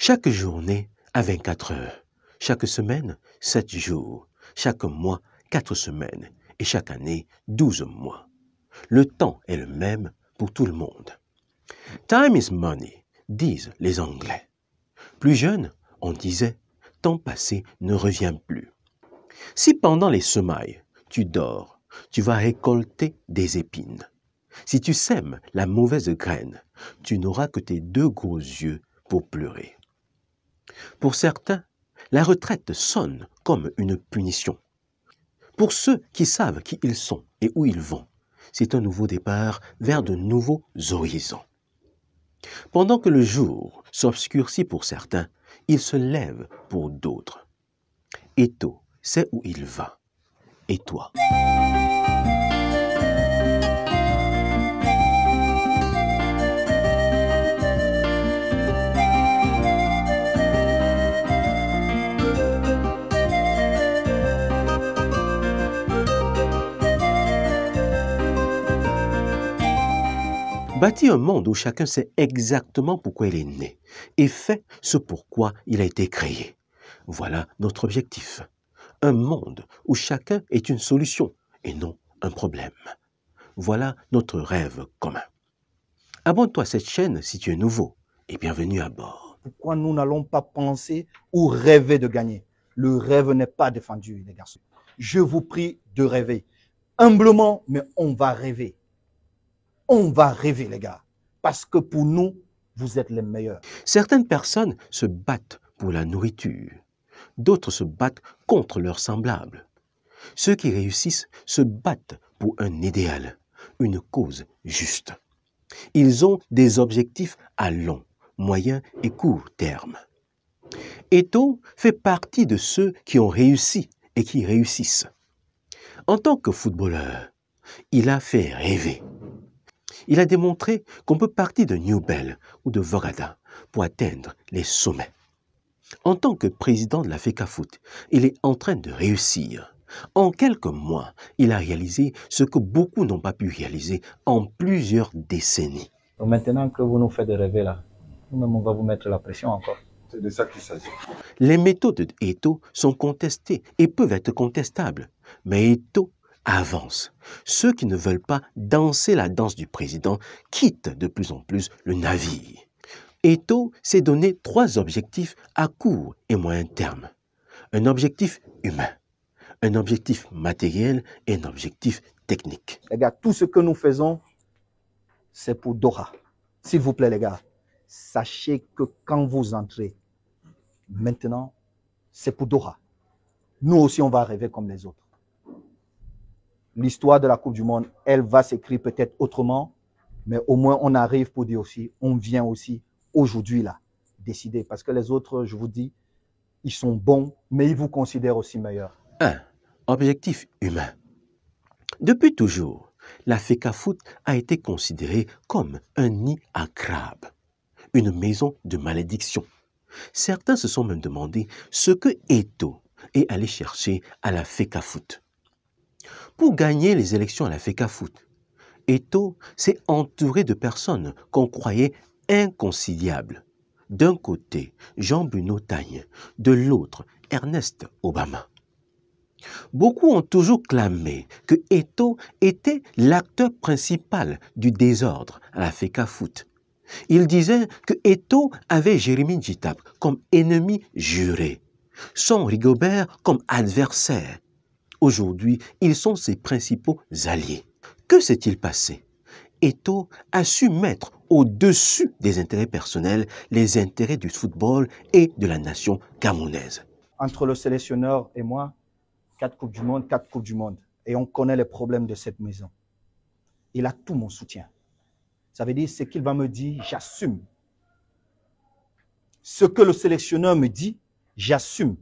Chaque journée a 24 heures, chaque semaine 7 jours, chaque mois 4 semaines et chaque année 12 mois. Le temps est le même pour tout le monde. Time is money, disent les Anglais. Plus jeune, on disait, temps passé ne revient plus. Si pendant les semailles, tu dors, tu vas récolter des épines. Si tu sèmes la mauvaise graine, tu n'auras que tes deux gros yeux pour pleurer. Pour certains, la retraite sonne comme une punition. Pour ceux qui savent qui ils sont et où ils vont, c'est un nouveau départ vers de nouveaux horizons. Pendant que le jour s'obscurcit pour certains, il se lève pour d'autres. Eto sait où il va. Et toi? Bâtis un monde où chacun sait exactement pourquoi il est né et fait ce pourquoi il a été créé. Voilà notre objectif. Un monde où chacun est une solution et non un problème. Voilà notre rêve commun. Abonne-toi à cette chaîne si tu es nouveau et bienvenue à bord. Pourquoi nous n'allons pas penser ou rêver de gagner? Le rêve n'est pas défendu, les garçons. Je vous prie de rêver. Humblement, mais on va rêver on va rêver, les gars. Parce que pour nous, vous êtes les meilleurs. Certaines personnes se battent pour la nourriture. D'autres se battent contre leurs semblables. Ceux qui réussissent se battent pour un idéal, une cause juste. Ils ont des objectifs à long, moyen et court terme. Eto fait partie de ceux qui ont réussi et qui réussissent. En tant que footballeur, il a fait rêver. Il a démontré qu'on peut partir de Newbell ou de Vorada pour atteindre les sommets. En tant que président de la FECAFOOT, il est en train de réussir. En quelques mois, il a réalisé ce que beaucoup n'ont pas pu réaliser en plusieurs décennies. maintenant que vous nous faites rêver là, nous-mêmes on va vous mettre la pression encore. C'est de ça qu'il s'agit. Les méthodes d'Eto sont contestées et peuvent être contestables. Mais Eto avance. Ceux qui ne veulent pas danser la danse du président quittent de plus en plus le navire. Eto s'est donné trois objectifs à court et moyen terme. Un objectif humain, un objectif matériel et un objectif technique. Les gars, tout ce que nous faisons, c'est pour Dora. S'il vous plaît, les gars, sachez que quand vous entrez, maintenant, c'est pour Dora. Nous aussi, on va rêver comme les autres l'histoire de la Coupe du Monde, elle va s'écrire peut-être autrement, mais au moins on arrive pour dire aussi, on vient aussi aujourd'hui là, décider. Parce que les autres, je vous dis, ils sont bons, mais ils vous considèrent aussi meilleurs. 1. Objectif humain. Depuis toujours, la FECAFOOT a été considérée comme un nid à crabes, une maison de malédiction. Certains se sont même demandé ce que Eto est allé chercher à la FECAFOOT pour gagner les élections à la FECAFOOT. Eto s'est entouré de personnes qu'on croyait inconciliables. D'un côté, Jean-Bruno Tagne, de l'autre, Ernest Obama. Beaucoup ont toujours clamé que Eto était l'acteur principal du désordre à la FECAFOOT. Ils disaient que Eto avait Jérémy Gitap comme ennemi juré, son Rigobert comme adversaire Aujourd'hui, ils sont ses principaux alliés. Que s'est-il passé? Eto a su mettre au-dessus des intérêts personnels les intérêts du football et de la nation camerounaise. Entre le sélectionneur et moi, quatre Coupes du Monde, quatre Coupes du Monde. Et on connaît les problèmes de cette maison. Il a tout mon soutien. Ça veut dire, ce qu'il va me dire, j'assume. Ce que le sélectionneur me dit, j'assume.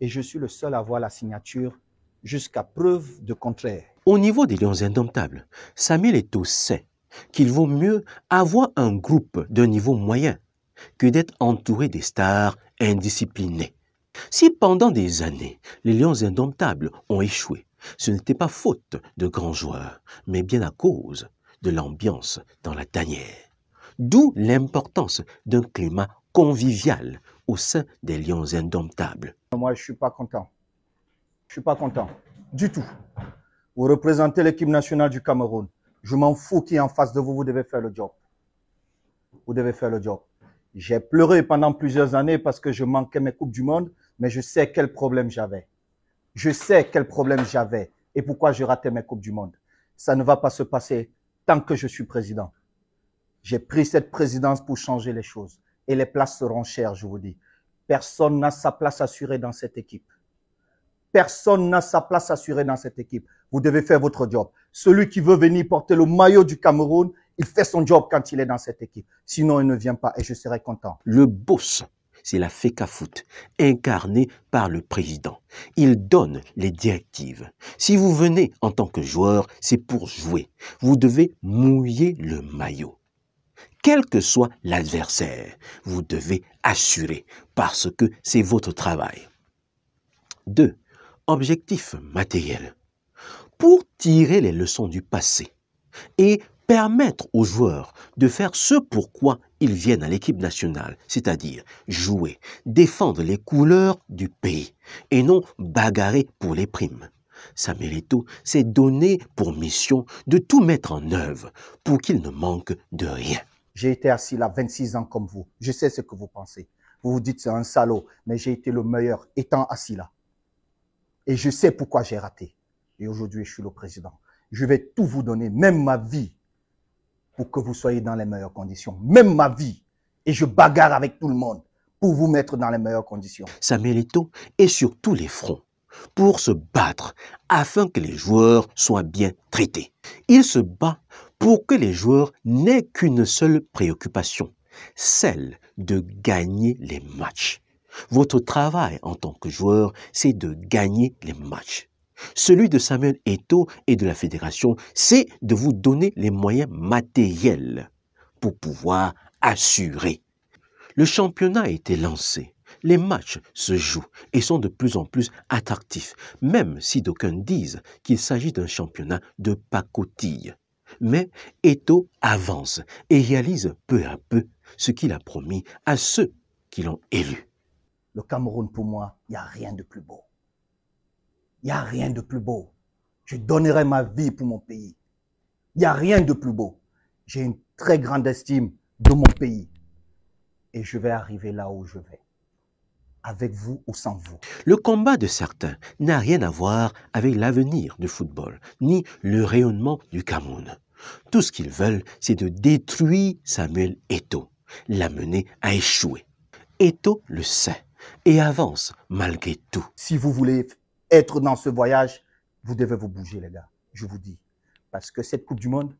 Et je suis le seul à avoir la signature jusqu'à preuve de contraire. Au niveau des Lions indomptables, Samuel Eto'o sait qu'il vaut mieux avoir un groupe d'un niveau moyen que d'être entouré des stars indisciplinées. Si pendant des années, les Lions indomptables ont échoué, ce n'était pas faute de grands joueurs, mais bien à cause de l'ambiance dans la tanière. D'où l'importance d'un climat convivial au sein des Lions indomptables. Moi, je suis pas content. Je suis pas content. Du tout. Vous représentez l'équipe nationale du Cameroun. Je m'en fous qui est en face de vous, vous devez faire le job. Vous devez faire le job. J'ai pleuré pendant plusieurs années parce que je manquais mes Coupes du Monde, mais je sais quel problème j'avais. Je sais quel problème j'avais et pourquoi je ratais mes Coupes du Monde. Ça ne va pas se passer tant que je suis président. J'ai pris cette présidence pour changer les choses. Et les places seront chères, je vous dis. Personne n'a sa place assurée dans cette équipe. Personne n'a sa place assurée dans cette équipe. Vous devez faire votre job. Celui qui veut venir porter le maillot du Cameroun, il fait son job quand il est dans cette équipe. Sinon, il ne vient pas et je serai content. Le boss, c'est la FECA Foot, incarnée par le président. Il donne les directives. Si vous venez en tant que joueur, c'est pour jouer. Vous devez mouiller le maillot. Quel que soit l'adversaire, vous devez assurer parce que c'est votre travail. 2. Objectif matériel. Pour tirer les leçons du passé et permettre aux joueurs de faire ce pourquoi ils viennent à l'équipe nationale, c'est-à-dire jouer, défendre les couleurs du pays et non bagarrer pour les primes. Samuel Eto'o s'est donné pour mission de tout mettre en œuvre pour qu'il ne manque de rien. J'ai été assis là 26 ans comme vous. Je sais ce que vous pensez. Vous vous dites c'est un salaud, mais j'ai été le meilleur étant assis là. Et je sais pourquoi j'ai raté. Et aujourd'hui, je suis le président. Je vais tout vous donner, même ma vie, pour que vous soyez dans les meilleures conditions. Même ma vie. Et je bagarre avec tout le monde pour vous mettre dans les meilleures conditions. Samuel est sur tous les fronts pour se battre afin que les joueurs soient bien traités. Il se bat pour que les joueurs n'aient qu'une seule préoccupation, celle de gagner les matchs. Votre travail en tant que joueur, c'est de gagner les matchs. Celui de Samuel Eto'o et de la fédération, c'est de vous donner les moyens matériels pour pouvoir assurer. Le championnat a été lancé. Les matchs se jouent et sont de plus en plus attractifs, même si d'aucuns disent qu'il s'agit d'un championnat de pacotille. Mais Eto'o avance et réalise peu à peu ce qu'il a promis à ceux qui l'ont élu. Le Cameroun, pour moi, il n'y a rien de plus beau. Il n'y a rien de plus beau. Je donnerai ma vie pour mon pays. Il n'y a rien de plus beau. J'ai une très grande estime de mon pays. Et je vais arriver là où je vais. Avec vous ou sans vous. Le combat de certains n'a rien à voir avec l'avenir du football, ni le rayonnement du Cameroun. Tout ce qu'ils veulent, c'est de détruire Samuel Eto'o, l'amener à échouer. Eto'o le sait et avance malgré tout. Si vous voulez être dans ce voyage, vous devez vous bouger, les gars. Je vous dis. Parce que cette Coupe du Monde,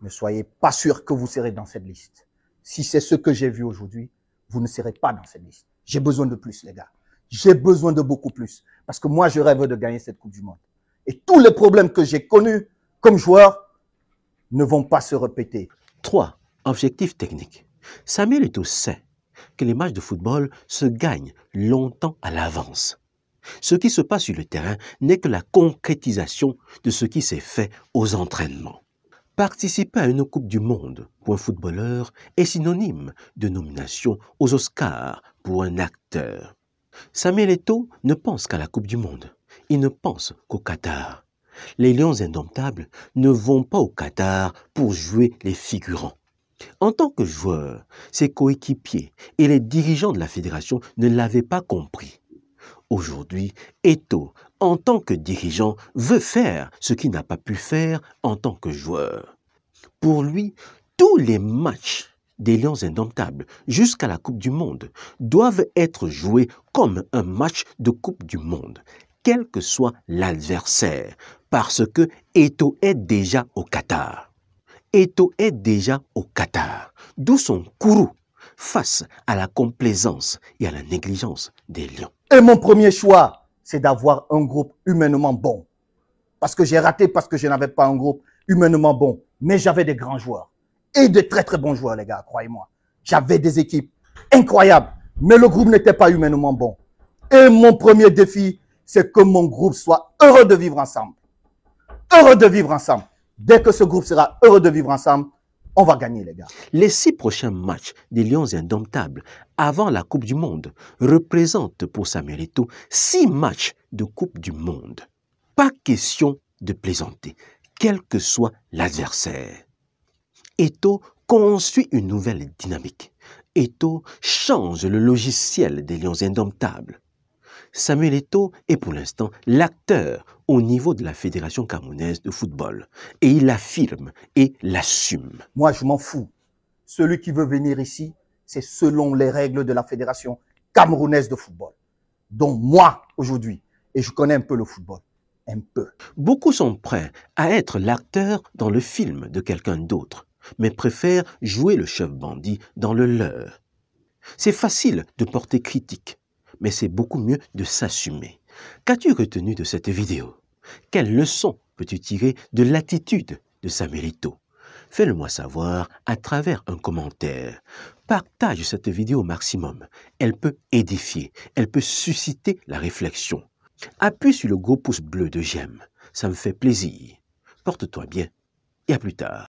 ne soyez pas sûr que vous serez dans cette liste. Si c'est ce que j'ai vu aujourd'hui, vous ne serez pas dans cette liste. J'ai besoin de plus, les gars. J'ai besoin de beaucoup plus. Parce que moi, je rêve de gagner cette Coupe du Monde. Et tous les problèmes que j'ai connus comme joueur ne vont pas se répéter. 3. Objectif technique. Samuel Eto'o sait que les matchs de football se gagnent longtemps à l'avance. Ce qui se passe sur le terrain n'est que la concrétisation de ce qui s'est fait aux entraînements. Participer à une Coupe du Monde pour un footballeur est synonyme de nomination aux Oscars pour un acteur. Samuel Eto'o ne pense qu'à la Coupe du Monde. Il ne pense qu'au Qatar. Les Lions indomptables ne vont pas au Qatar pour jouer les figurants. En tant que joueur, ses coéquipiers et les dirigeants de la fédération ne l'avaient pas compris. Aujourd'hui, Eto'o, en tant que dirigeant, veut faire ce qu'il n'a pas pu faire en tant que joueur. Pour lui, tous les matchs des Lions indomptables jusqu'à la Coupe du Monde doivent être joués comme un match de Coupe du Monde, quel que soit l'adversaire, parce que Eto'o est déjà au Qatar. Eto'o est déjà au Qatar, d'où son courroux face à la complaisance et à la négligence des lions. Et mon premier choix, c'est d'avoir un groupe humainement bon. Parce que j'ai raté parce que je n'avais pas un groupe humainement bon. Mais j'avais des grands joueurs. Et de très très bons joueurs, les gars, croyez-moi. J'avais des équipes incroyables. Mais le groupe n'était pas humainement bon. Et mon premier défi, c'est que mon groupe soit heureux de vivre ensemble. Heureux de vivre ensemble. Dès que ce groupe sera heureux de vivre ensemble, On va gagner, les gars. Les six prochains matchs des Lions indomptables avant la Coupe du Monde représentent pour Samuel Eto'o six matchs de Coupe du Monde. Pas question de plaisanter, quel que soit l'adversaire. Eto'o construit une nouvelle dynamique. Eto'o change le logiciel des Lions indomptables. Samuel Eto'o est pour l'instant l'acteur au niveau de la Fédération camerounaise de football. Et il affirme et l'assume. Moi, je m'en fous. Celui qui veut venir ici, c'est selon les règles de la Fédération camerounaise de football. dont moi, aujourd'hui, et je connais un peu le football. Un peu. Beaucoup sont prêts à être l'acteur dans le film de quelqu'un d'autre, mais préfèrent jouer le chef bandit dans le leur. C'est facile de porter critique, mais c'est beaucoup mieux de s'assumer. Qu'as-tu retenu de cette vidéo? Quelle leçon peux-tu tirer de l'attitude de Samuel Eto'o Fais-le moi savoir à travers un commentaire. Partage cette vidéo au maximum. Elle peut édifier, elle peut susciter la réflexion. Appuie sur le gros pouce bleu de j'aime. Ça me fait plaisir. Porte-toi bien et à plus tard.